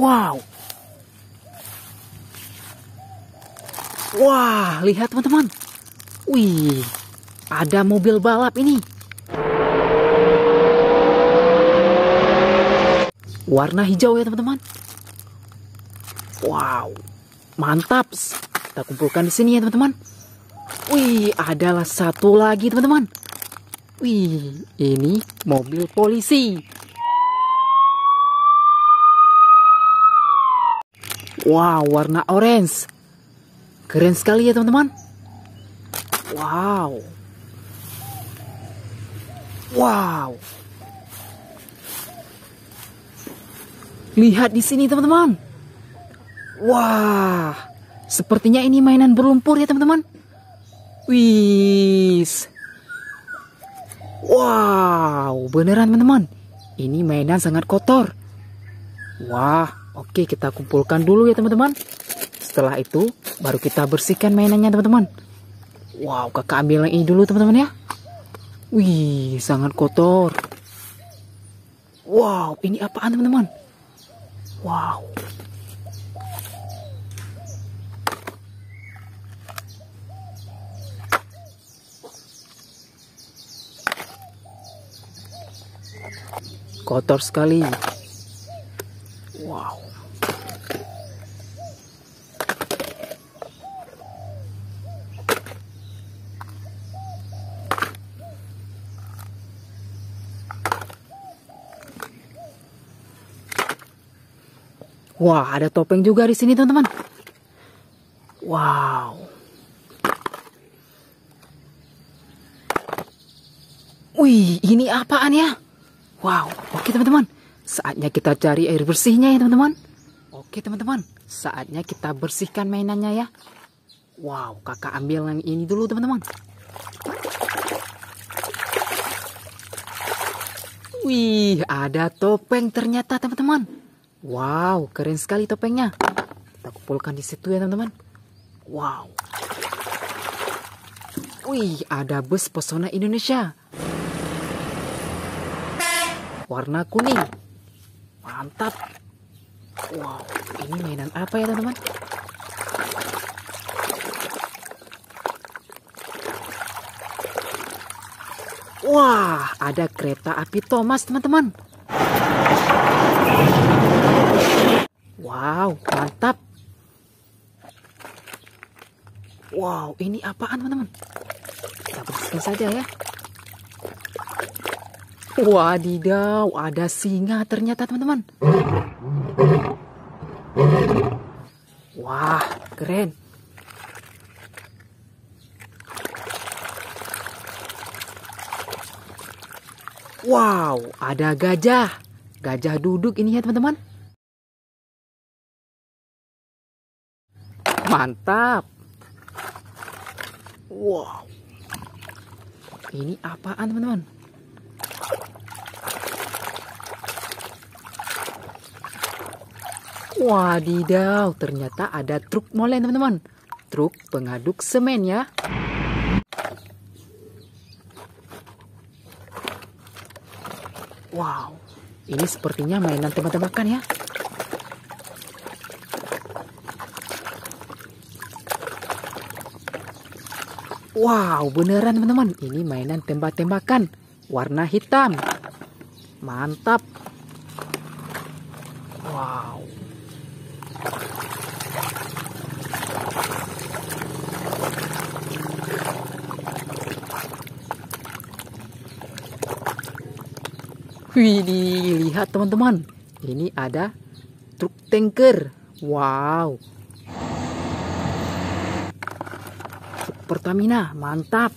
Wow. Wah, lihat teman-teman. Wih, ada mobil balap ini. Warna hijau ya teman-teman. Wow, mantap. Kita kumpulkan di sini ya teman-teman. Wih, adalah satu lagi teman-teman. Wih, ini mobil polisi. Wow, warna orange. Keren sekali ya teman-teman. Wow. Wow. Lihat di sini teman-teman. Wah, sepertinya ini mainan berlumpur ya teman-teman. Wis. Wow, beneran teman-teman. Ini mainan sangat kotor. Wah, oke kita kumpulkan dulu ya teman-teman. Setelah itu, baru kita bersihkan mainannya teman-teman. Wow, kakak ambil yang ini dulu teman-teman ya. Wih, sangat kotor. Wow, ini apaan teman-teman? Wow. Kotor sekali. Wow. Wah, ada topeng juga di sini, teman-teman. Wow. Wih, ini apaan ya? Wow, oke teman-teman. Saatnya kita cari air bersihnya ya, teman-teman. Oke, teman-teman. Saatnya kita bersihkan mainannya ya. Wow, kakak ambil yang ini dulu, teman-teman. Wih, ada topeng ternyata, teman-teman. Wow, keren sekali topengnya. Kita kumpulkan di situ ya teman-teman. Wow. Wih, ada bus pesona Indonesia. Warna kuning. Mantap. Wow, ini mainan apa ya teman-teman? Wah, ada kereta api Thomas teman-teman. Wow, mantap. Wow, ini apaan teman-teman? Kita bersihkan saja ya. Wadidaw, ada singa ternyata teman-teman. Wah, keren. Wow, ada gajah. Gajah duduk ini ya teman-teman. Mantap. Wow. Ini apaan teman-teman? Wadidaw, ternyata ada truk molen teman-teman. Truk pengaduk semen ya. Wow, ini sepertinya mainan tembak-tembakan ya. Wow, beneran teman-teman. Ini mainan tembak-tembakan. Warna hitam. Mantap. Wow. Wih, lihat teman-teman. Ini ada truk tanker. Wow. Pertamina, mantap.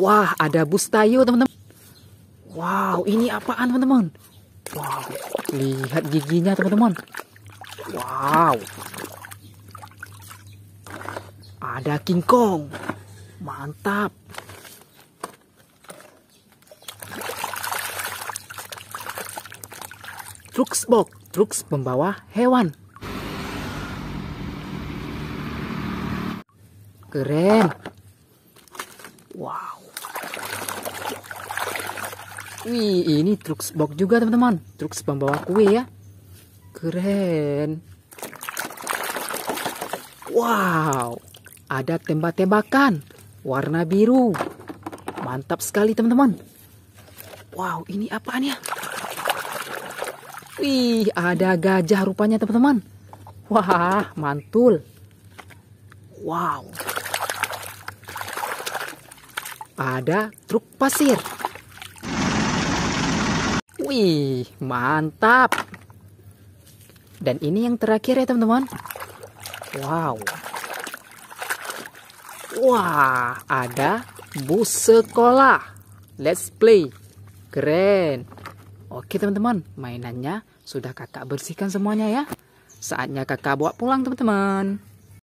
Wah, ada bus tayo teman-teman. Wow, ini apaan teman-teman? Wow, lihat giginya teman-teman. Wow. Ada King Kong. Mantap. Trucksbox, trucks pembawa hewan. Keren. Wow. Wih, ini truk box juga teman-teman. Truk pembawa kue ya. Keren. Wow, ada tembak-tembakan warna biru. Mantap sekali teman-teman. Wow, ini apaan ya? Wih, ada gajah rupanya teman-teman. Wah, mantul. Wow. Ada truk pasir. Wih, mantap. Dan ini yang terakhir ya teman-teman. Wow. Wah, ada bus sekolah. Let's play. Keren. Oke teman-teman, mainannya sudah kakak bersihkan semuanya ya. Saatnya kakak bawa pulang teman-teman.